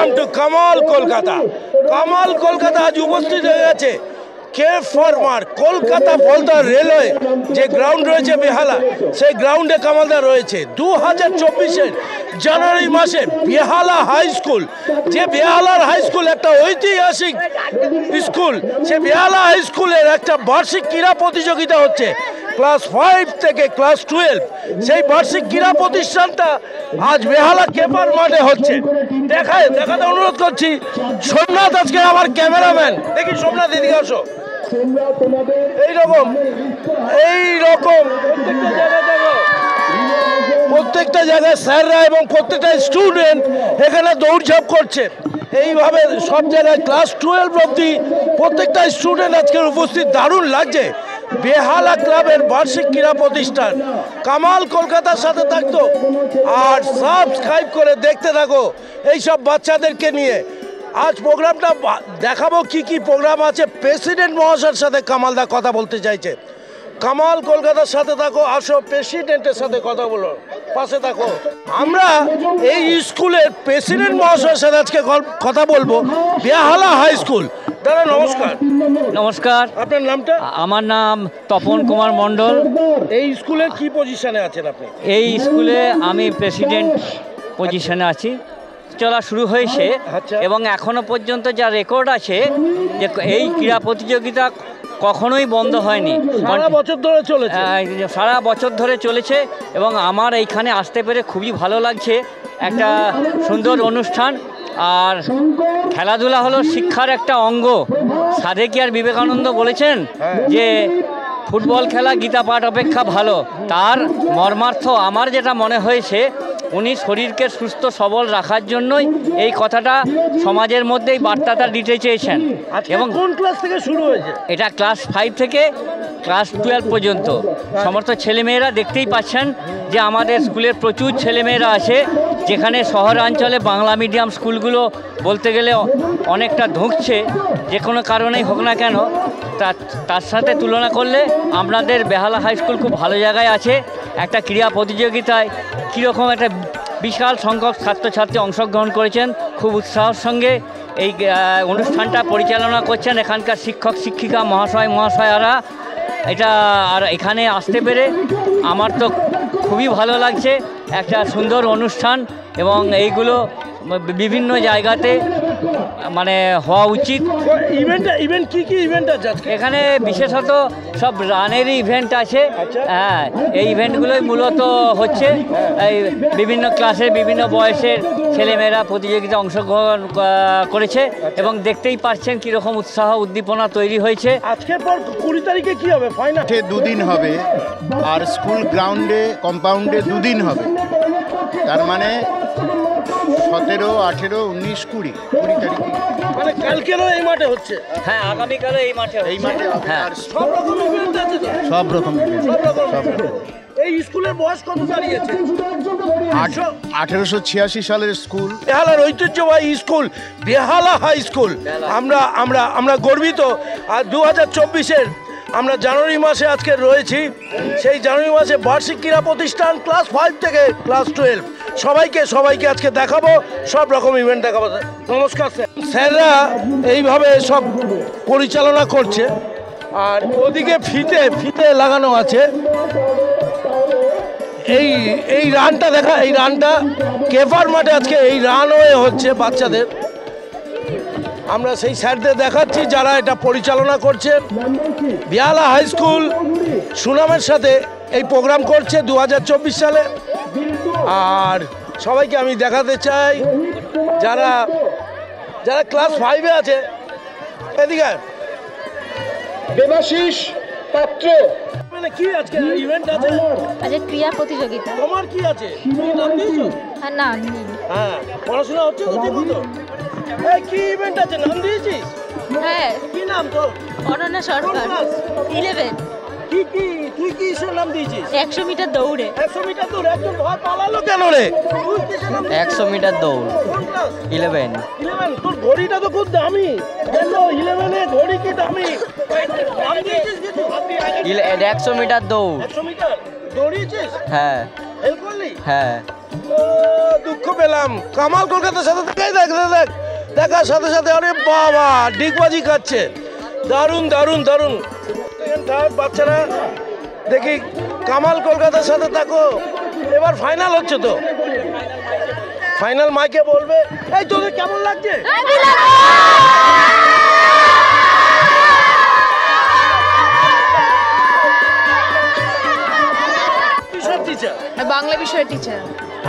Welcome to Kamal Kolkata Kamal Kolkata আজ উপস্থিত হয়ে গেছে। কে ফরমার কলকাতা ফলতার রেলওয়ে যে গ্রাউন্ড রয়েছে বেহালা, সেই গ্রাউন্ডে কামালদা রয়েছে। দু হাজার চব্বিশের জানুয়ারি মাসে বেহালা হাই স্কুল যে বেহালার হাই স্কুল একটা ঐতিহাসিক স্কুল সে বেহালা হাই স্কুলের একটা বার্ষিক ক্রীড়া প্রতিযোগিতা হচ্ছে। ক্লাস ফাইভ থেকে ক্লাস টুয়েলভ, সেই বার্ষিক ক্রীড়া প্রতিষ্ঠানটা আজ বেহালা কেপার মাঠে হচ্ছে। দেখায়, দেখাতে অনুরোধ করছি, সোমনাথ আজকে আমার ক্যামেরাম্যান। দেখি সোমনাথ, এদিকে আসো। এইরকম এই রকম প্রত্যেকটা জায়গায় প্রত্যেকটা জায়গায় স্যাররা এবং প্রত্যেকটা স্টুডেন্ট এখানে দৌড়ঝাঁপ করছে। এইভাবে সব জায়গায় ক্লাস টুয়েলভ অবধি প্রত্যেকটা স্টুডেন্ট আজকের উপস্থিত। দারুণ লাগছে। বেহালা ক্লাবের বার্ষিক ক্রীড়া প্রতিষ্ঠান। কামাল কলকাতার সাথে থাকতো আর সাবস্ক্রাইব করে দেখতে থাকো এইসব বাচ্চাদেরকে নিয়ে। আজ প্রোগ্রামটা দেখাবো কি কি প্রোগ্রাম আছে। প্রেসিডেন্ট মহাশয়ের সাথে কামালদা কথা বলতে চাইছে। কামাল কলকাতার সাথে থাকো আসো প্রেসিডেন্টের সাথে কথা বলো পাশে থাকো। আমরা এই স্কুলের প্রেসিডেন্ট মহাশয়ের সাথে আজকে কথা বলব বেহালা হাই স্কুল। দাদা নমস্কার। নমস্কার। আপনার নামটা? আমার নাম তপন কুমার মণ্ডল। এই স্কুলের কি পজিশনে আছেন আপনি? এই স্কুলে আমি প্রেসিডেন্ট পজিশনে আছি। চলা শুরু হয়েছে আচ্ছা। এবং এখনও পর্যন্ত যা রেকর্ড আছে যে এই ক্রীড়া প্রতিযোগিতা কখনোই বন্ধ হয়নি। সারা বছর ধরে চলেছে। সারা বছর ধরে চলেছে এবং আমার এইখানে আসতে পেরে খুবই ভালো লাগছে। একটা সুন্দর অনুষ্ঠান। আর খেলাধুলা হলো শিক্ষার একটা অঙ্গ। সাধে কি আর বিবেকানন্দ বলেছেন যে ফুটবল খেলা গীতা পাঠ অপেক্ষা ভালো। তার মর্মার্থ আমার যেটা মনে হয়েছে উনি শরীরকে সুস্থ সবল রাখার জন্যই এই কথাটা সমাজের মধ্যেই বার্তাটা দিতে চেয়েছেন। এবং কোন ক্লাস থেকে শুরু হয়েছে? এটা ক্লাস ফাইভ থেকে ক্লাস টুয়েলভ পর্যন্ত। সমস্ত ছেলেমেয়েরা দেখতেই পাচ্ছেন যে আমাদের স্কুলের প্রচুর ছেলেমেয়েরা আছে যেখানে শহরাঞ্চলে বাংলা মিডিয়াম স্কুলগুলো বলতে গেলে অনেকটা ধুঁকছে যে কোনো কারণেই হোক না কেন। তার তার সাথে তুলনা করলে আমাদের বেহালা হাই স্কুল খুব ভালো জায়গায় আছে একটা ক্রীড়া প্রতিযোগিতায় কীরকম একটা বিশাল সংখ্যক ছাত্রছাত্রী অংশগ্রহণ করেছেন। খুব উৎসাহের সঙ্গে এই অনুষ্ঠানটা পরিচালনা করছেন এখানকার শিক্ষক, শিক্ষিকা, মহাশয়, মহাশয়ারা। এটা আর এখানে আসতে পেরে আমার তো খুবই ভালো লাগছে। একটা সুন্দর অনুষ্ঠান এবং এইগুলো বিভিন্ন জায়গাতে মানে হওয়া উচিত। ইভেন্ট ইভেন্ট কি কি ইভেন্ট আছে এখানে বিশেষত সব রানেরই ইভেন্ট আছে। আচ্ছা। হ্যাঁ এই ইভেন্টগুলোই মূলত হচ্ছে। এই বিভিন্ন ক্লাসের বিভিন্ন বয়সের ছেলেমেয়েরা প্রতিযোগিতা অংশগ্রহণ করেছে এবং দেখতেই পাচ্ছেন কীরকম উৎসাহ উদ্দীপনা তৈরি হয়েছে। আজকের পর কুড়ি তারিখে কি হবে? ফাইনাল দুদিন হবে। আর স্কুল গ্রাউন্ডে কম্পাউন্ডে দুদিন হবে। তার মানে সতেরো আঠেরো উনিশ কুড়ি কুড়ি তারিখে। মানে কালকেরও এই মাঠে হচ্ছে? হ্যাঁ আগামীকালে এই মাঠে এই মাঠে হ্যাঁ। সব রকম ইভেন্ট আছে তো? সব রকম সব রকম এই স্কুলের বয়স কত দাঁড়িয়েছে? আঠেরোশো ছিয়াশি সালের স্কুল। বেহালার ঐতিহ্যবাহী স্কুল বেহালা হাই স্কুল। আমরা আমরা আমরা গর্বিত। আর দু হাজার চব্বিশের আমরা জানুয়ারি মাসে আজকে রয়েছি। সেই জানুয়ারি মাসে বার্ষিক ক্রীড়া প্রতিষ্ঠান ক্লাস ফাইভ থেকে ক্লাস টুয়েলভ। সবাইকে সবাইকে আজকে দেখাবো, সব রকম ইভেন্ট দেখাবো। নমস্কার, স্যার। স্যাররা এইভাবে সব পরিচালনা করছে। আর ওদিকে ফিতে ফিতে লাগানো আছে। এই এই রানটা দেখা, এই রানটা কেফার মাঠে আজকে এই রানওয়ে হচ্ছে বাচ্চাদের। আমরা সেই স্যারদের দেখাচ্ছি যারা এটা পরিচালনা করছে। বিয়ালা হাই স্কুল সুনামের সাথে এই প্রোগ্রাম করছে দু হাজার চব্বিশ সালে। আর সবাইকে আমি দেখাতে চাই যারা যারা ক্লাস ফাইভে আছে এদিকে। দেবাশিস পাত্র। মানে কি আজকে ইভেন্ট আছে? ক্রীড়া প্রতিযোগিতা। তোমার কি আছে? না হ্যাঁ পড়াশোনা হচ্ছে তো ঠিক মতো এই কি ইভেন্ট আছে? নাম দিয়েছিস? হ্যাঁ। কি নাম তোর? অনন্যা সরকার। class? ইলেভেন কি কি তুই কি নাম দিয়েছিস। একশো মিটার দৌড়ে। একশো মিটার দূর একজন ভয় পালালো কেন রে? একশো মিটার দৌড়। ইলেভেন ইলেভেন তোর ঘড়িটা তো খুব দামি। ইলেভেনে ঘড়ি কি দামি? নাম দিয়েছিস কিছু? একশো মিটার দৌড়। একশো মিটার? দৌড়িয়েছিস? হ্যাঁ। হেল্প করলি? হ্যাঁ। দুঃখ পেলাম। কামাল কলকাতার সাথে দেখাই দেখ দেখ, দেখ। দেখার সাথে সাথে আরে বাবা ডিগবাজি খাচ্ছে। দারুণ দারুণ দারুণ। Second, third, বাচ্চারা দেখি কামাল কলকাতার সাথে থাকো। এবার ফাইনাল হচ্ছে তো। ফাইনাল মাইকে বলবে এই তোদের কেমন লাগছে? বাংলা বিষয়ের টিচার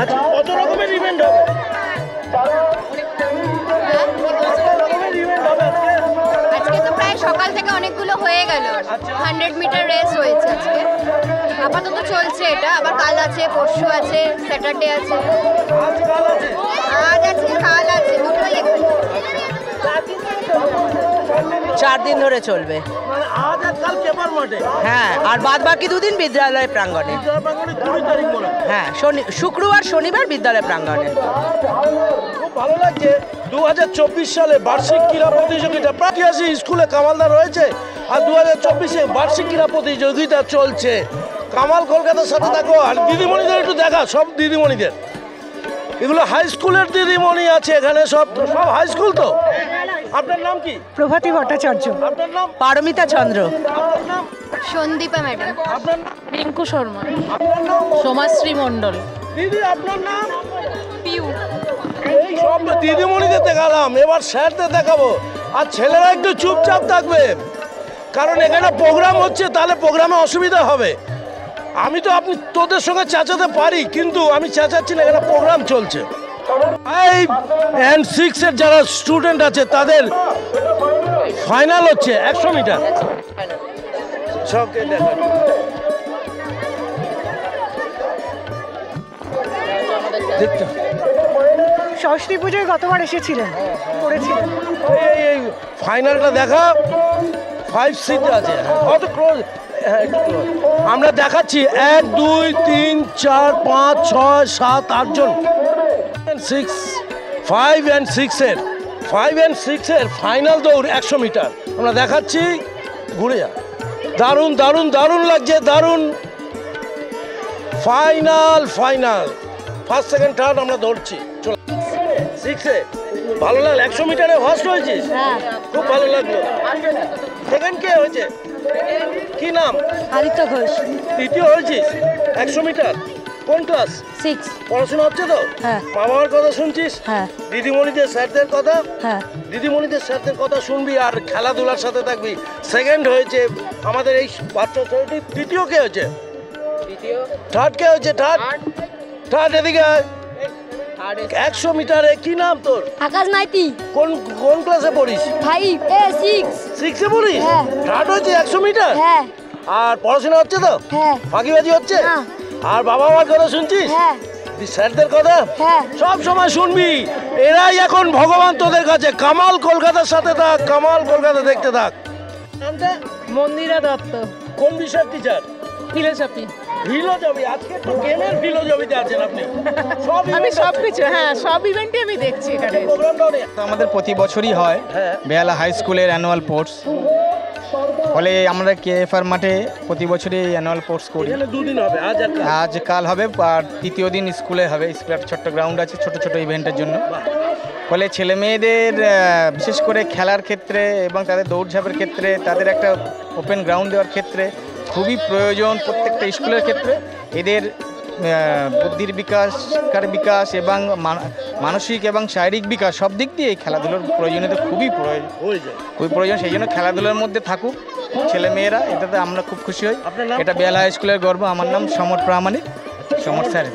আচ্ছা কত রকমের ইভেন্ট হবে? অনেকগুলো হয়ে গেল। হান্ড্রেড মিটার রেস হয়েছে আজকে। আপাতত চলছে এটা আবার কাল আছে পরশু আছে স্যাটারডে আছে। আজ আছে কাল আছে দুটোই এখানে। চার দিন ধরে চলবে। মানে হ্যাঁ আর বাদ বাকি দুদিন বিদ্যালয় প্রাঙ্গণে। হয়। শনি শুক্রবার শনিবার বিদ্যালয় প্রাঙ্গণে। খুব ভালো লাগছে। দু হাজার চব্বিশ সালে বার্ষিক ক্রীড়া প্রতিযোগিতা প্রাটিয়াসি স্কুলে কামালদা রয়েছে আর দু হাজার চব্বিশে বার্ষিক ক্রীড়া প্রতিযোগিতা চলছে। কামাল কলকাতার সাথে থাকো আর দিদিমণিদের একটু দেখা সব দিদিমণিদের। এগুলো হাই স্কুলের দিদিমণি আছে এখানে সব সব হাই স্কুল তো? আপনার নাম কি? প্রভাতী ভট্টাচার্য। আপনার নাম? পারমিতা চন্দ্র। আপনার নাম? সন্দীপা ম্যাডাম। আপনার নাম? রিঙ্কু শর্মা। আপনার নাম? সোমাশ্রী মণ্ডল। দিদি আপনার নাম? পিউ। সব দিদিমণিদের দেখালাম, এবার স্যারদের দেখাবো। আর ছেলেরা একটু চুপচাপ থাকবে। কারণ এখানে প্রোগ্রাম হচ্ছে, তাহলে প্রোগ্রামে অসুবিধা হবে। আমি তো আপনি তোদের সঙ্গে চেঁচাতে পারি, কিন্তু আমি চেঁচাচ্ছি না, এখানে প্রোগ্রাম চলছে। ফাইভ অ্যান্ড সিক্সের যারা স্টুডেন্ট আছে, তাদের ফাইনাল হচ্ছে, একশো মিটার। দেখতে সরস্বতী পুজোয় গতবার এসেছিলেন, করেছিলেন। এই ফাইনালটা দেখা ফাইভ সিট আছে। কত ক্লোজ আমরা দেখাচ্ছি, এক, দুই, তিন, চার, পাঁচ, ছয়, সাত আটজন সিক্স ফাইভ অ্যান্ড সিক্সের ফাইভ অ্যান্ড সিক্সের ফাইনাল দৌড় একশো মিটার। আমরা দেখাচ্ছি, ঘুরে যা দারুণ দারুণ দারুণ লাগছে, দারুণ। Final final first second third আমরা ধরছি চল। সিক্সে ভালো লাগল একশো মিটারে ফার্স্ট হয়েছিস? খুব ভালো লাগল। সেকেন্ড কে হয়েছে? কি নাম? আদিত্য ঘোষ। তৃতীয় হয়েছিস? একশো মিটার। কোন ক্লাস সিক্স পড়াশোনা হচ্ছে তো? হ্যাঁ। মা বাবার কথা শুনছিস? হ্যাঁ। দিদিমণিদের স্যারদের কথা? হ্যাঁ। দিদিমণিদের স্যারদের কথা শুনবি আর খেলাধুলার সাথে থাকবি। সেকেন্ড হয়েছে আমাদের এই বাচ্চা ছেলেটি। তৃতীয় কে হয়েছে? থার্ড কে হয়েছে? থার্ড থার্ড এদিকে। একশো মিটারে কি নাম তোর? আকাশ নাইতি কোন কোন ক্লাসে পড়িস? ফাইভ এ সিক্স সিক্সে পড়িস? হ্যাঁ। থার্ড হয়েছে একশো মিটার? হ্যাঁ। আর পড়াশোনা হচ্ছে তো? হ্যাঁ। ফাঁকিবাজি হচ্ছে? আর বাবা মার কথা শুনছিস? হ্যাঁ। স্যারদের কথা? হ্যাঁ। সব সময় শুনবি। এরাই এখন ভগবান তোদের কাছে। কামাল কলকাতার সাথে থাক কামাল কলকাতা দেখতে থাক। নামটা মন্দিরা দত্ত। কোন বিষয়ের টিচার ফিলোসফি। ফিলোজফি আজকে তো গেমের ফিলোজফিতে আছেন আপনি। সব আমি সব কিছু হ্যাঁ সব আমি দেখছি এখানে। আমাদের প্রতি বছরই হয়। বেহালা হাই স্কুলের অ্যানুয়াল স্পোর্টস ফলে আমরা কেএফআর মাঠে প্রতি বছরই অ্যানুয়াল স্পোর্টস করি। দুদিন হবে আজ আর কাল। আজ কাল হবে আর তৃতীয় দিন স্কুলে হবে। স্কুলে একটা ছোট্ট গ্রাউন্ড আছে ছোট ছোট ইভেন্টের জন্য। ফলে ছেলে মেয়েদের বিশেষ করে খেলার ক্ষেত্রে এবং তাদের দৌড়ঝাঁপের ক্ষেত্রে তাদের একটা ওপেন গ্রাউন্ড দেওয়ার ক্ষেত্রে খুবই প্রয়োজন প্রত্যেকটা স্কুলের ক্ষেত্রে। এদের বুদ্ধির বিকাশ শিক্ষার বিকাশ এবং মান- মানসিক এবং শারীরিক বিকাশ সব দিক দিয়ে এই খেলাধুলোর প্রয়োজনীয়তা খুবই প্রয়োজন। খুবই প্রয়োজন সেই জন্য খেলাধুলার মধ্যে থাকুক ছেলে মেয়েরা এটাতে আমরা খুব খুশি হই। এটা বেলা হাই স্কুলের গর্ব আমার নাম সমর প্রামাণিক সমর স্যার।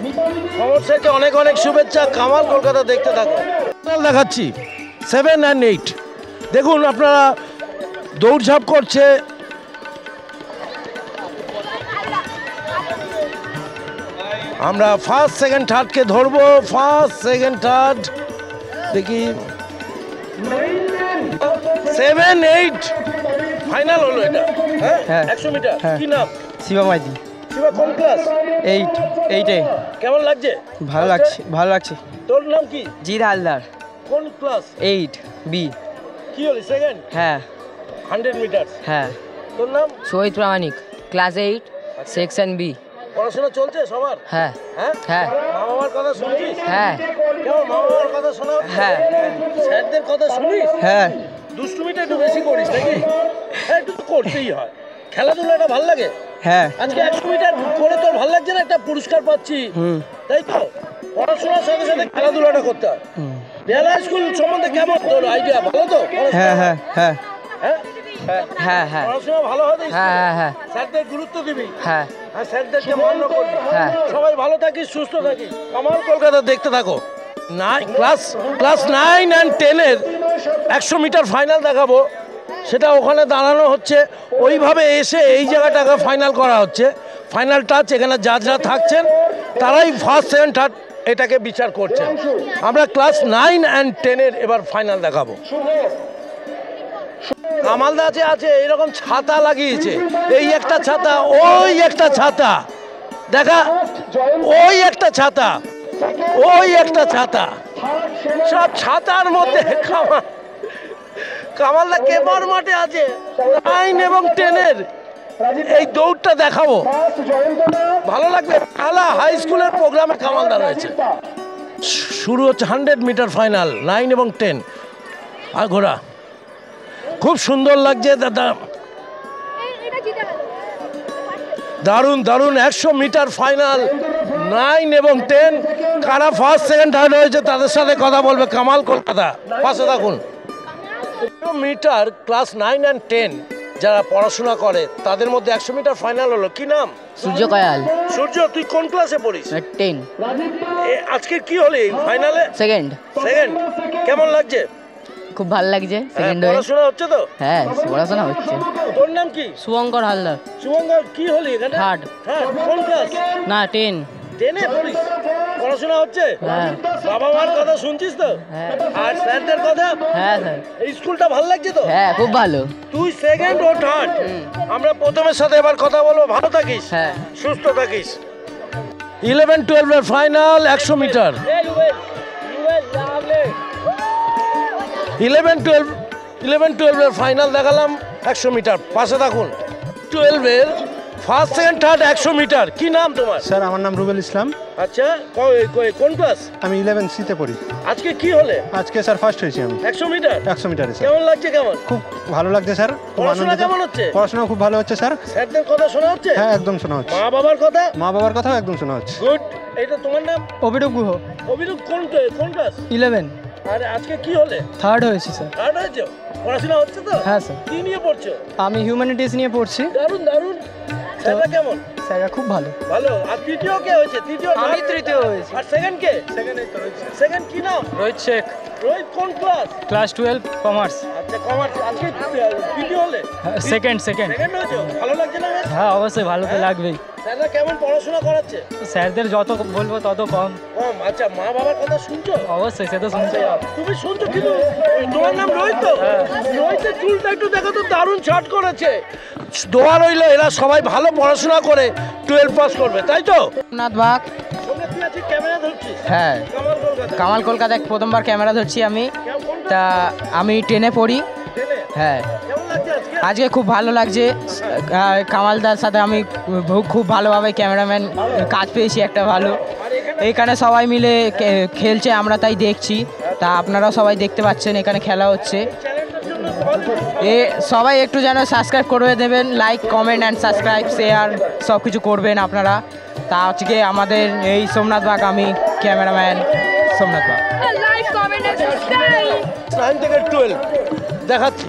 খবর থেকে অনেক অনেক শুভেচ্ছা কামাল কলকাতা দেখতে থাকো দেখাচ্ছি সেভেন অ্যান্ড এইট দেখুন আপনারা দৌড়ঝাঁপ করছে আমরা ফার্স্ট সেকেন্ড থার্ডকে ধরবো। ফার্স্ট সেকেন্ড থার্ড দেখি। সেভেন এইট ফাইনাল হলো এটা। হ্যাঁ? হ্যাঁ। একশো মিটার। হ্যাঁ। কি নাম? শিবা মাইতি। শিবা কোন ক্লাস এইট এইটে কেমন লাগছে? ভালো লাগছে ভালো লাগছে। তোর নাম কি? জিৎ হালদার। কোন ক্লাস এইট বি কি হলি সেকেন্ড হ্যাঁ। হান্ড্রেড মিটার হ্যাঁ। তোর নাম? Shahid Pramanik. Class eight section B পড়াশোনা চলছে সবার? হ্যাঁ। হ্যাঁ? হ্যাঁ। মা বাবার কথা শুনছিস? হ্যাঁ। কেমন মা বাবার কথা শোনা? হ্যাঁ। স্যারদের কথা শুনিস? হ্যাঁ। দুষ্টুমিটা একটু বেশি করিস নাকি? হ্যাঁ একটু তো করতেই হয়। খেলাধুলাটা ভালো লাগে? হ্যাঁ। আজকে একশো মিটার করে তোর ভালো লাগছে না? একটা পুরস্কার পাচ্ছি। হুম। তাই তো? পড়াশোনার সাথে সাথে খেলাধুলাটা করতে হয়। বেহালা স্কুল সম্বন্ধে কেমন তোর আইডিয়া ভালো তো? হ্যাঁ হ্যাঁ হ্যাঁ। হ্যাঁ? হ্যাঁ হ্যাঁ। পড়াশোনা ভালো হবে হ্যাঁ হ্যাঁ হ্যাঁ। স্যারদের গুরুত্ব দিবি। হ্যাঁ। আর স্যারদেরকে মান্য করবি। হ্যাঁ। সবাই ভালো থাকিস সুস্থ থাকিস। আমার কলকাতা দেখতে থাকো। নাই ক্লাস ক্লাস নাইন অ্যান্ড টেনের একশো মিটার ফাইনাল দেখাবো। সেটা ওখানে দাঁড়ানো হচ্ছে। ওইভাবে এসে এই জায়গাটাকে ফাইনাল করা হচ্ছে। ফাইনাল টাচ এখানে জাজরা থাকছেন তারাই ফার্স্ট সেকেন্ড থার্ড এটাকে বিচার করছেন। আমরা ক্লাস নাইন অ্যান্ড টেনের এবার ফাইনাল দেখাবো। কামালদা আছে আছে, এরকম ছাতা লাগিয়েছে। এই একটা ছাতা, ওই একটা ছাতা। দেখা, ওই একটা ছাতা, ওই একটা ছাতা। সব ছাতার মধ্যে কামাল, কামালদা কেবার মাঠে আছে নাইন এবং টেনের এই দৌড়টা দেখাবো। ভালো লাগবে? আলা হাই স্কুলের প্রোগ্রামে কামালদা রয়েছে। শুরু হচ্ছে হান্ড্রেড মিটার ফাইনাল নাইন এবং টেন আর ঘোড়া খুব সুন্দর লাগছে দাদা। দারুণ দারুণ একশো মিটার ফাইনাল নাইন এবং টেন। কারা ফার্স্ট সেকেন্ড থার্ড হয়েছে তাদের সাথে কথা বলবে কামাল কলকাতা। পাশে থাকুন। Metre class nine and ten যারা পড়াশোনা করে তাদের মধ্যে একশো মিটার ফাইনাল হলো। কি নাম? সূর্য কয়াল। সূর্য তুই কোন ক্লাসে পড়িস? টেন আজকে কি হলি ফাইনালে সেকেন্ড সেকেন্ড কেমন লাগছে? খুব ভালো লাগছে হ্যাঁ, সেকেন্ড হয়ে পড়াশোনা হচ্ছে তো? হ্যাঁ পড়াশোনা হচ্ছে। তোর নাম কি? শুভঙ্কর হালদার। শুভঙ্কর কি হলি এখানে? থার্ড। কোন ক্লাস না টেন টেনে পড়িস? পড়াশোনা হচ্ছে? হ্যাঁ। বাবা মার কথা শুনছিস তো? হ্যাঁ। আর স্যারদের কথা? হ্যাঁ স্যার। এই স্কুলটা ভালো লাগছে তো? হ্যাঁ খুব ভালো। তুই সেকেন্ড ও থার্ড আমরা প্রথমের সাথে এবার কথা বলব। ভালো থাকিস? হ্যাঁ। সুস্থ থাকিস। ইলেভেন টুয়েলভের ফাইনাল একশো মিটার। ইলেভেন টুয়েলভ ইলেভেন টুয়েলভের ফাইনাল দেখালাম একশো মিটার। পাশে থাকুন। টুয়েলভের ফার্স্ট সেকেন্ড থার্ড একশো মিটার। কি নাম তোমার? স্যার আমার নাম রুবেল ইসলাম। আচ্ছা কোন ক্লাস আমি ইলেভেন সিতে পড়ি। আজকে কি হলে? আজকে স্যার ফার্স্ট হয়েছি আমি। একশো মিটার? একশো মিটারে স্যার। কেমন লাগছে কেমন? খুব ভালো লাগছে স্যার। পড়াশোনা কেমন হচ্ছে? পড়াশোনা খুব ভালো হচ্ছে স্যার। স্যারদের কথা শোনা হচ্ছে? হ্যাঁ একদম শোনা হচ্ছে। মা বাবার কথা? মা বাবার কথাও একদম শোনা হচ্ছে। গুড। এটা তোমার নাম? অভিরূপ গুহ। অভিরূপ কোন কোন ক্লাস ইলেভেন। আর আজকে কি হলে? থার্ড হয়েছি স্যার থার্ড হয়েছে? পড়াশোনা হচ্ছে তো? হ্যাঁ স্যার কি নিয়ে পড়ছো? আমি হিউম্যানিটিস নিয়ে পড়ছি। কেমন? স্যাররা খুব ভালো। ভালো। আর তৃতীয় কে হয়েছে? তৃতীয় আমি তৃতীয় হয়েছি। আর সেকেন্ড কে? সেকেন্ড সেকেন্ড কি নাম? রোহিত শেখ। রোহিত কোন ক্লাস ক্লাস টুয়েলভ কমার্স আচ্ছা কমার্স আজকে তৃতীয় হলে? সেকেন্ড সেকেন্ড সেকেন্ড হয়েছে? ভালো লাগছে না? হ্যাঁ অবশ্যই ভালো তো লাগবেই। স্যাররা কেমন পড়াশোনা করাচ্ছে? স্যারদের যত বলব তত কম। কম? আচ্ছা মা বাবার কথা শুনছো? অবশ্যই সে তো শুনছে। তুমি শুনছো কিন্তু তোমার নাম রোহিত তো? রোহিতের চুলটা একটু দেখো তো দারুণ শট করেছে। দোয়া রইল এরা সবাই ভালো পড়াশোনা করে টুয়েলভ পাস করবে তাই তো? সোমনাথ বাগ। হ্যাঁ। কামাল কলকাতা। কলকাতায় প্রথমবার ক্যামেরা ধরছি আমি। তা আমি টেনে পড়ি। হ্যাঁ। আজকে খুব ভালো লাগছে। কামালদার সাথে আমি খুব- খুব ভালোভাবে ক্যামেরাম্যান কাজ পেয়েছি একটা ভালো। এখানে সবাই মিলে খেলছে আমরা তাই দেখছি। তা আপনারাও সবাই দেখতে পাচ্ছেন এখানে খেলা হচ্ছে। এ সবাই একটু যেন সাবস্ক্রাইব করে দেবেন like comment and subscribe share সব কিছু করবেন আপনারা। তা আজকে আমাদের এই সোমনাথ বাগ আমি ক্যামেরাম্যান সোমনাথ বাগ নাইন থেকে টুয়েলভ দেখাচ্ছি।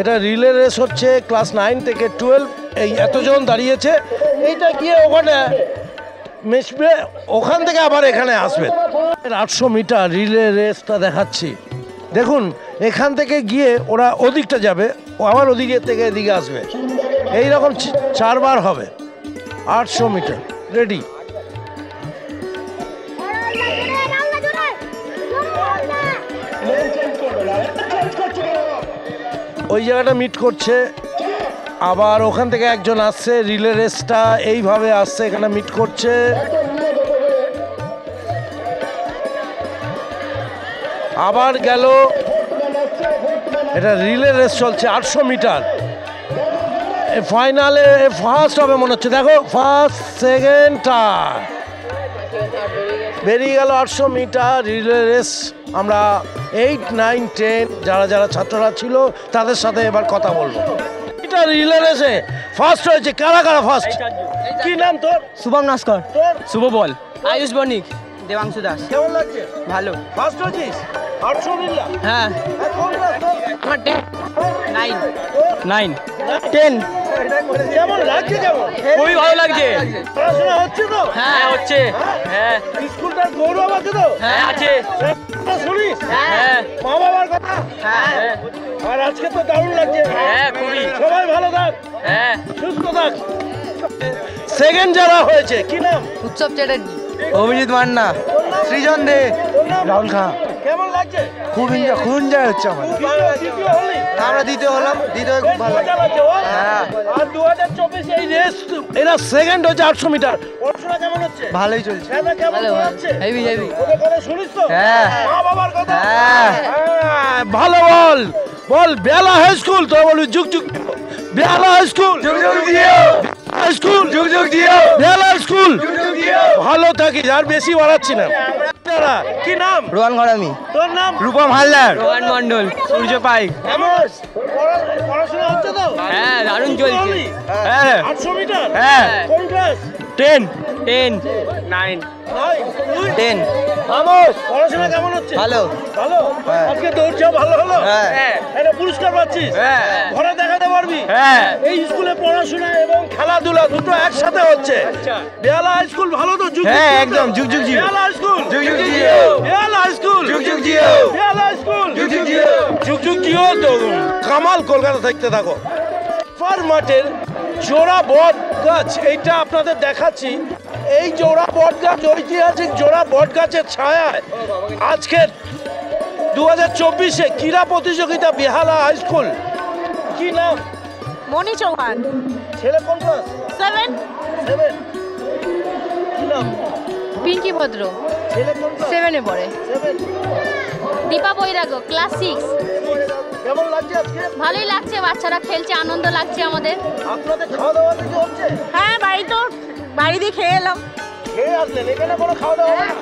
এটা রিলে রেস হচ্ছে ক্লাস নাইন থেকে টুয়েলভ। এই এতজন দাঁড়িয়েছে। এইটা গিয়ে ওখানে মিশবে। ওখান থেকে আবার এখানে আসবে। আটশো মিটার রিলে রেসটা দেখাচ্ছি। দেখুন, এখান থেকে গিয়ে ওরা ওদিকটা যাবে। ও আবার ওদিকের থেকে এদিকে আসবে। এই রকম চারবার হবে। আটশো মিটার। রেডি। ওই জায়গাটা মিট করছে। আবার ওখান থেকে একজন আসছে রিলে রেসটা এইভাবে আসছে, এখানে মিট করছে। আবার গেল, এটা রিলে রেস চলছে, আটশো মিটার। ফাইনালে ফার্স্ট হবে মনে হচ্ছে। দেখো ফার্স্ট সেকেন্ড থার্ড বেরিয়ে গেল আটশো মিটার রিলে রেস আমরা এইট নাইন টেন যারা যারা ছাত্ররা ছিল তাদের সাথে এবার কথা বলব। এটা রিলে রেসে ফার্স্ট হয়েছে কারা কারা ফার্স্ট কি নাম তোর? শুভম নস্কর। তোর? শুভ বল। আয়ুষ বণিক দেবাংশু দাস। কেমন লাগছে? ভালো। ফার্স্ট হয়েছিস? আটশো হ্যাঁ। আমার টেন নাইন নাইন টেন কেমন লাগছে কেমন? খুবই ভালো লাগছে। পড়াশোনা হচ্ছে তো? হ্যাঁ। হচ্ছে। হ্যাঁ। স্কুলটার গৌরব আছে তো? হ্যাঁ। আছে। হ্যাঁ। মা বাবার কথা? হ্যাঁ। আর আজকে তো দারুণ লাগছে। হ্যাঁ খুবই। সবাই ভালো থাক। হ্যাঁ। সুস্থ থাক। সেকেন্ড যারা হয়েছে কি নাম? উৎসব চ্যাটার্জি। অভিজিৎ মান্না সৃজন দে রাহুল খাঁ। কেমন লাগছে? খুব এনজয় খুব এনজয় হচ্ছে হলি? আমরা দ্বিতীয় হলাম। দ্বিতীয় খুব ভালো? হ্যাঁ। আর দু হাজার চব্বিশ এই রেস এরা সেকেন্ড হচ্ছে আটশো মিটার। পড়াশোনা কেমন হচ্ছে? ভালোই চলছে। কেমন হেভি হেভি ওদের কথা শুনিস তো? হ্যাঁ। বাবার কথা? হ্যাঁ। হ্যাঁ, ভালো বল। বল বেলা হাই স্কুল তো বলবি যুগ যুগ বেলা হাই স্কুল যুগ যুগ দিও হাই স্কুল যুগ যুগ দিও বেলা স্কুল ভালো থাকিস আর বেশি বাড়াচ্ছি না। দাদা, কি নাম? রোহান ঘরামি। তোর নাম? রূপম হালদার। রোহান মন্ডল সূর্য পাইক। পড়াশোনা হচ্ছে তো? হ্যাঁ দারুণ চলছে। হ্যাঁ আটশো মিটার? হ্যাঁ। কোন class ten ten nine ten Amos পড়াশোনা কেমন হচ্ছে? ভালো। ভালো? আজকে দৌড়ছে ভালো হলো? হ্যাঁ। একটা পুরস্কার পাচ্ছিস? হ্যাঁ। ঘরে দেখাতে পারবি? হ্যাঁ। এই স্কুলে পড়াশোনা এবং খেলাধুলা দুটো একসাথে হচ্ছে। বেহালা হাই স্কুল ভালো তো? যুগ হ্যাঁ, একদম, যুগ যুগ জিও। বেহালা হাই স্কুল যুগ যুগ জিও। বেহালা হাই স্কুল যুগ যুগ জিও। বেহালা হাই স্কুল যুগ যুগ জিও। যুগ যুগ জিও তো কামাল কলকাতা থাকতে থাকো। ফার মাঠের জোড়া বট গাছ এইটা আপনাদের দেখাচ্ছি। এই জোড়া বট গাছ ঐতিহাসিক জোড়া বট গাছের ছায়ায় আজকের দু হাজার চব্বিশে ক্রীড়া প্রতিযোগিতা বেহালা হাই স্কুল। কি নাম? মণি চৌহান। ছেলে কোন ক্লাস? সেভেন সেভেন কি নাম? পিঙ্কি ভদ্র। ছেলে কোন ক্লাস? সেভেনে পড়ে। Seven Dipa Bairag class six কেমন লাগছে আজকে? ভালোই লাগছে বাচ্চারা খেলছে আনন্দ লাগছে আমাদের। আপনাদের খাওয়া দাওয়া কিছু হচ্ছে? হ্যাঁ বাড়ি তো বাড়ি দিয়ে খেয়ে এলাম। খেয়ে আসলেন এখানে কোনো খাওয়া দাওয়া হবে না?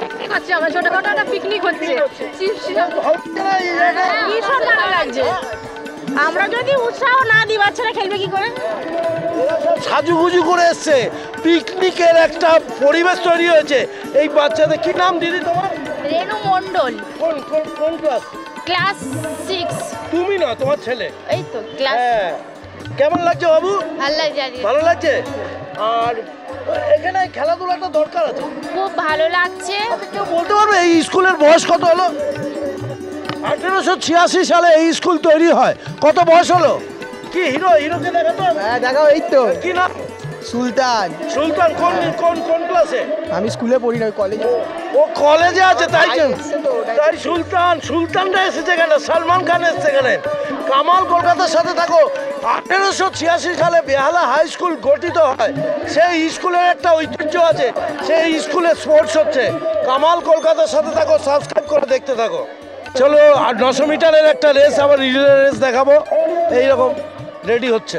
আমার ছোটখাটো একটা পিকনিক হচ্ছে। ভীষণ ভালো লাগছে। আমরা যদি উৎসাহ না দিই বাচ্চারা খেলবে কি করে? সাজুগুজু করে এসছে। পিকনিকের একটা পরিবেশ তৈরি হয়েছে। এই বাচ্চাদের কি নাম দিদি তোমার? রেনু মণ্ডল। কোন ক্লাস ক্লাস সিক্স। তুমি না তোমার ছেলে। এই তো ক্লাস হ্যাঁ। কেমন লাগছে বাবু? ভালো লাগছে ভালো লাগছে? আর এখানে খেলাধুলাটা দরকার আছে। খুব ভালো লাগছে। কেউ বলতে পারবে এই স্কুলের বয়স কত হলো? আঠেরোশো ছিয়াশি সালে এই স্কুল তৈরি হয়। কত বয়স হলো? কি হিরো? হিরোকে দেখাতো? হ্যাঁ দেখাও এই তো। কি নাম? সুলতান। সুলতান কোন কোন কোন ক্লাসে আমি স্কুলে পড়ি না কলেজে ও কলেজে আছে তাই তাই সুলতান সুলতানটা এসেছে কেন সালমান খান এসেছে এখানে। কামাল কলকাতার সাথে থাকো আঠেরোশো ছিয়াশি সালে বেহালা হাই স্কুল গঠিত হয়। সেই স্কুলের একটা ঐতিহ্য আছে সেই স্কুলে স্পোর্টস হচ্ছে। কামাল কলকাতার সাথে থাকো সাবস্ক্রাইব করে দেখতে থাকো। চলো আর নশো মিটারের একটা রেস আবার রিলে রেস দেখাবো। এইরকম রেডি হচ্ছে।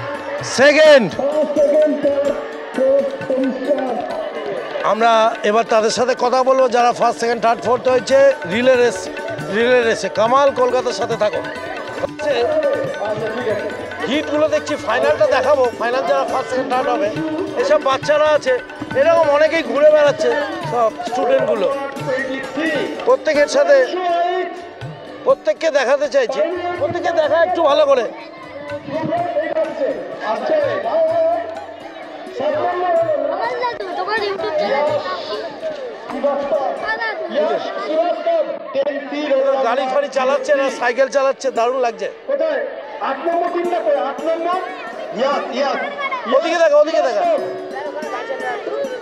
সেকেন্ড আমরা এবার তাদের সাথে কথা বলব, যারা ফার্স্ট সেকেন্ড থার্ড ফোর্থ হয়েছে। রিলে রেস রিলে রেসে কামাল কলকাতার সাথে থাকো। হিটগুলো দেখছি ফাইনালটা দেখাবো। ফাইনাল যারা ফার্স্ট সেকেন্ড থার্ড হবে, এসব বাচ্চারা আছে, এরকম অনেকেই ঘুরে বেড়াচ্ছে, সব স্টুডেন্টগুলো প্রত্যেকের সাথে, প্রত্যেককে দেখাতে চাইছে। প্রত্যেককে দেখা একটু ভালো করে। গাড়ি ফাড়ি চালাচ্ছে না সাইকেল চালাচ্ছে দারুণ লাগছে। ওদিকে দেখা ওদিকে দেখা।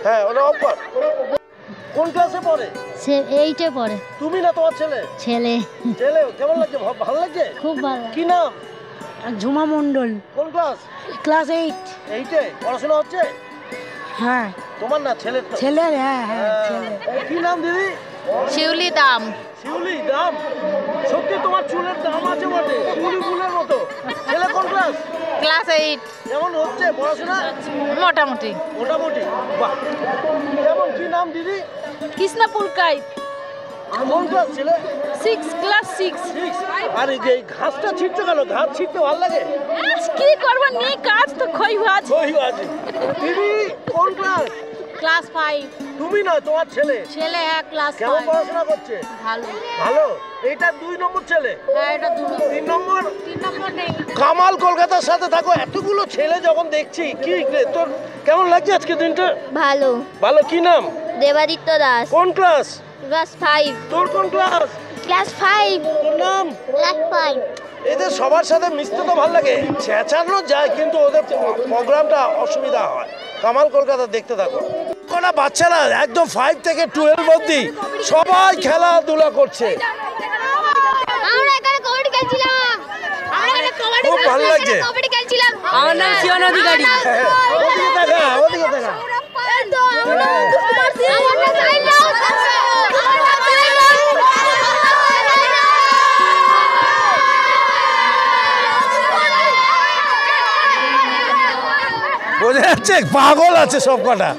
হ্যাঁ ওটা অফ কর। কোন ক্লাসে পড়ে? সে এইটে পড়ে। তুমি না তোমার ছেলে? ছেলে। ছেলে কেমন লাগছে? ভালো লাগছে? খুব ভালো। কি নাম? ঝুমা মণ্ডল। কোন ক্লাস? Class eight. এইটে? পড়াশোনা হচ্ছে? হ্যাঁ। তোমার না ছেলের তো? ছেলের হ্যাঁ হ্যাঁ ছেলে এই কি নাম দিদি? শিউলি দাম। শিউলি দাম? সত্যি তোমার চুলের দাম আছে বটে শিউলি ফুলের মতো। ছেলে কোন ক্লাস? Class eight. কেমন হচ্ছে পড়াশোনা? মোটামুটি। মোটামুটি। বাহ। কেমন কি নাম দিদি? কৃষ্ণা পুলকাই কোন ক্লাস ছেলে সিক্স ক্লাস সিক্স Six? আর এই যে ঘাসটা ছিটছো কেন ঘাস ছিটতে ভালো লাগে? কি করব? নি কাজ তো খই আছে ওই আছে দিদি কোন ক্লাস ক্লাস ফাইভ তুমি না তোমার ছেলে? ছেলে এক ক্লাস কেমন পড়াশোনা করছে? ভালো। ভালো? এইটা দুই নম্বর ছেলে? হ্যাঁ এটা তিন নম্বর? তিন নম্বর নেই। কামাল কলকাতার সাথে থাকো এতগুলো ছেলে যখন দেখছি কি তোর কেমন লাগছে আজকে দিনটা? ভালো। ভালো কি নাম? দেবাদিত্য দাস। কোন ক্লাস ক্লাস ফাইভ। তোর কোন ক্লাস? Class five. তোর নাম? Class five. এদের সবার সাথে মিশতে তো ভালো লাগে। চেঁচানো যায় কিন্তু ওদের প্রোগ্রামটা অসুবিধা হয়। কামাল কলকাতা দেখতে থাকো। কটা বাচ্চারা একদম ফাইভ থেকে টুয়েলভ অব্দি সবাই খেলাধুলা করছে। আমরা এখানে কবাডি খেলছিলাম। আমরা এখানে কবাডি খুব ভালো লাগছে। কবাডি খেলছিলাম। আমার নাম শিওন অধিকারী। হ্যাঁ, ওদিকে দেখা ওদিকে দেখা। বোঝা যাচ্ছে পাগল আছে সব কটা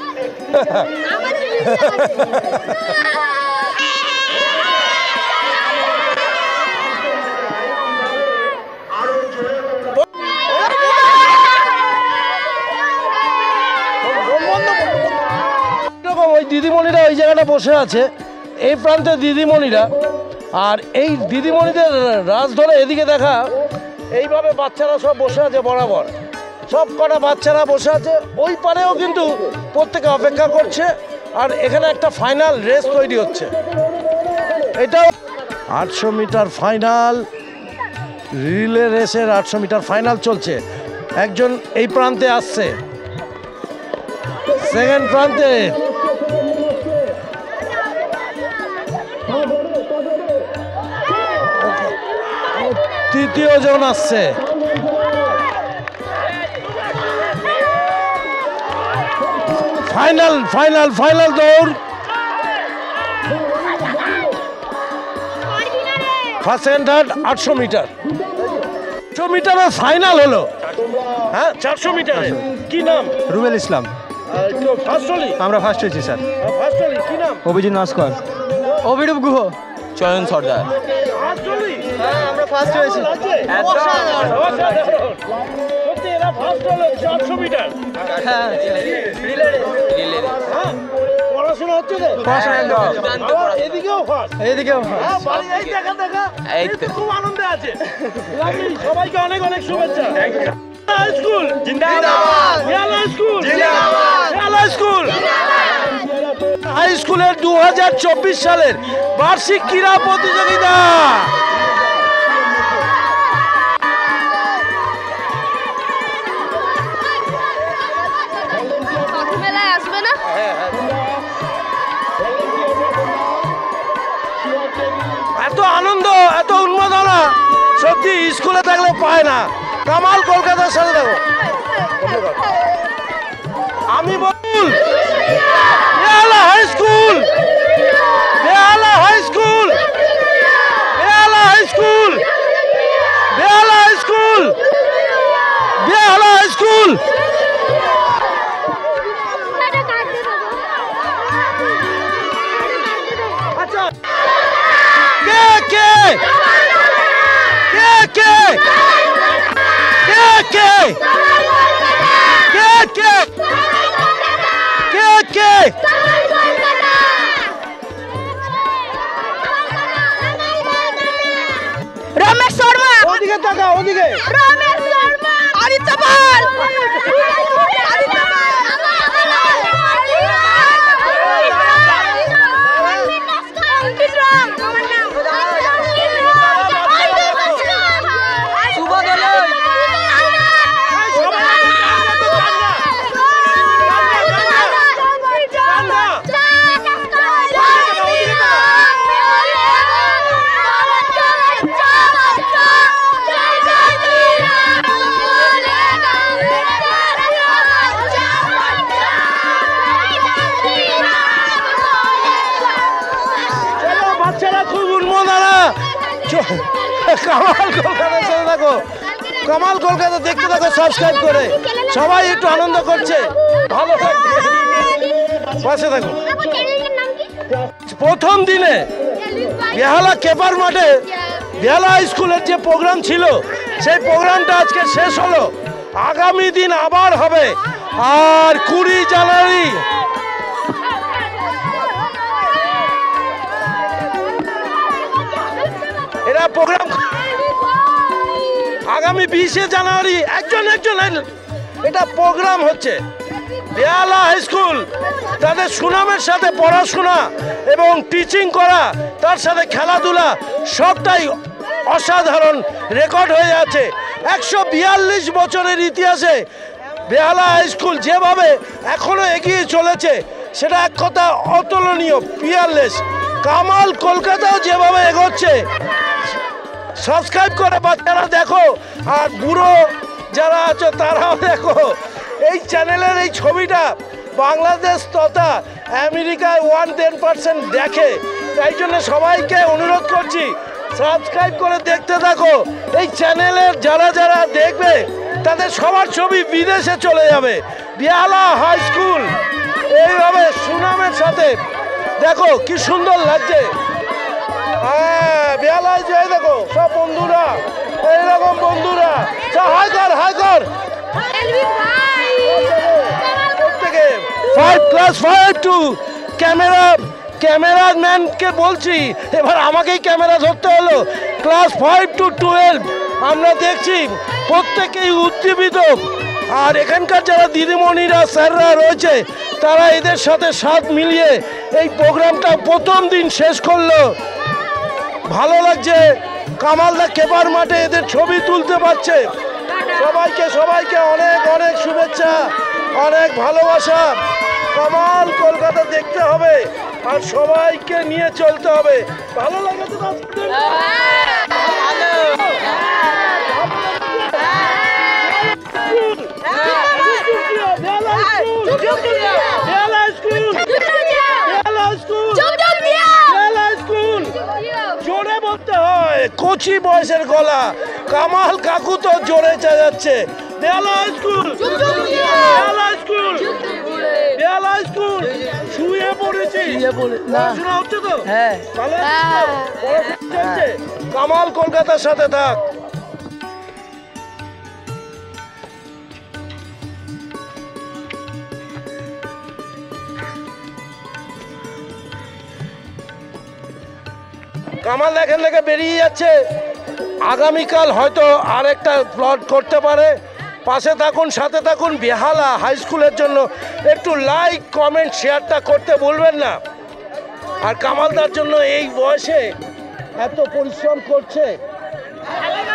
দিদিমণিরা বসে আছে এই প্রান্তে দিদিমণিরা। আর এই দিদিমণিদের রাজ ধরে এদিকে দেখা, এইভাবে বাচ্চারা সব বসে আছে বরাবর। সব কটা বাচ্চারা বসে আছে, ওই পারেও কিন্তু প্রত্যেকে অপেক্ষা করছে, আর এখানে একটা ফাইনাল রেস তৈরি হচ্ছে। এটাও আটশো মিটার ফাইনাল রিলে রেসের আটশো মিটার ফাইনাল চলছে। একজন এই প্রান্তে আসছে। সেকেন্ড প্রান্তে তৃতীয় জন আসছে ফাইনাল ফাইনাল ফাইনাল দৌড়। ফার্স্ট সেকেন্ড থার্ড আটশো মিটার। আটশো ফাইনাল হলো। হ্যাঁ? চারশো মিটারে। কি নাম? রুবেল ইসলাম। আমরা ফার্স্ট হয়েছি স্যার। অভিজিৎ নস্কর। অভিরূপ গুহ। চয়ন সর্দার। ফার্স্ট হয়েছি সত্যি এরা ফার্স্ট হলো চারশো মিটার। হ্যাঁ পড়াশোনা হচ্ছে তো। পড়াশোনা একদম। আবার এদিকেও ফার্স্ট এইদিকেও হ্যাঁ, বাড়ি এই দেখা দেখা এই তো খুব আনন্দে আছে। সবাইকে অনেক অনেক শুভেচ্ছা। হাই স্কুল জিন্দাবাদ। ইয়ালা স্কুল জিন্দাবাদ। স্কুল হাই স্কুলের দু হাজার চব্বিশ সালের বার্ষিক ক্রীড়া প্রতিযোগিতা। না। সত্যি, স্কুলে থাকলে পায় না। কামাল কলকাতার সাথে দেখো আমি বল Behala high school Behala high school Behala high Behala high school high school কে কে? রমেশ শর্মা ওদিকে তাকা ওদিকে রমেশ শর্মা আদিত্য পাল আদিত্য কামাল কলকাতার সাথে দেখো। কামাল কলকাতা দেখতে দেখো সাবস্ক্রাইব করে। সবাই একটু আনন্দ করছে। ভালো পাশে থাকো প্রথম দিনে বেহালা কেপার মাঠে বেহালা স্কুলের যে প্রোগ্রাম ছিল, সেই প্রোগ্রামটা আজকে শেষ হলো। আগামী দিন আবার হবে। আর কুড়ি জানুয়ারি প্রোগ্রাম আগামী বিশে জানুয়ারি একজন একজন এটা প্রোগ্রাম হচ্ছে। বেহালা হাই স্কুল তাদের সুনামের সাথে পড়াশোনা এবং টিচিং করা, তার সাথে খেলাধুলা, সবটাই অসাধারণ রেকর্ড হয়ে আছে একশো বিয়াল্লিশ বছরের ইতিহাসে বেহালা হাই স্কুল যেভাবে এখনও এগিয়ে চলেছে, সেটা এক কথা অতুলনীয় বিয়াল্লিশ কামাল কলকাতাও যেভাবে এগোচ্ছে সাবস্ক্রাইব করে বাচ্চারা দেখো, আর বুড়ো যারা আছো তারাও দেখো। এই চ্যানেলের এই ছবিটা বাংলাদেশ তথা আমেরিকায় ওয়ান টেন পার্সেন্ট দেখে। তাই জন্য সবাইকে অনুরোধ করছি সাবস্ক্রাইব করে দেখতে থাকো। এই চ্যানেলের যারা যারা দেখবে, তাদের সবার ছবি বিদেশে চলে যাবে। Behala high school. এইভাবে সুনামের সাথে দেখো কি সুন্দর লাগছে। হ্যাঁ বেহালায় যাই দেখো সব বন্ধুরা এইরকম বন্ধুরা। হাই কর হাই কর five class five to camera ক্যামেরাম্যানকে বলছি এবার আমাকেই ক্যামেরা ধরতে হলো। ক্লাস ফাইভ টু টুয়েলভ আমরা দেখছি প্রত্যেকেই উজ্জীবিত আর এখানকার যারা দিদিমণিরা স্যাররা রয়েছে তারা এদের সাথে সাথ মিলিয়ে এই প্রোগ্রামটা প্রথম দিন শেষ করল ভালো লাগছে কামালদা কেপার মাঠে এদের ছবি তুলতে পারছে সবাইকে সবাইকে অনেক অনেক শুভেচ্ছা অনেক ভালোবাসা কামাল কলকাতা দেখতে হবে আর সবাইকে নিয়ে চলতে হবে ভালো লাগে তো আপনাদের? বলতে কচি বয়সের গলা। কামাল কাকু তো জোরে চেঁচাচ্ছে। Behala school! Behala school! Behala school! শুয়ে পড়েছি। পড়াশোনা হচ্ছে তো? হ্যাঁ। হচ্ছে তো? কামাল কলকাতার সাথে থাক। কামাল এখান থেকে বেরিয়ে যাচ্ছে। আগামীকাল হয়তো আরেকটা প্লট করতে পারে। পাশে থাকুন, সাথে থাকুন বেহালা হাই স্কুলের জন্য। একটু লাইক কমেন্ট শেয়ারটা করতে বলবেন না। আর কামালদার জন্য এই বয়সে এত পরিশ্রম করছে।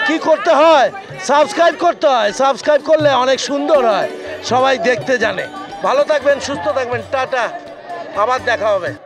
কি করতে হয়? সাবস্ক্রাইব করতে হয়। সাবস্ক্রাইব করলে অনেক সুন্দর হয়। সবাই দেখতে জানে। ভালো থাকবেন, সুস্থ থাকবেন। টাটা। আবার দেখা হবে।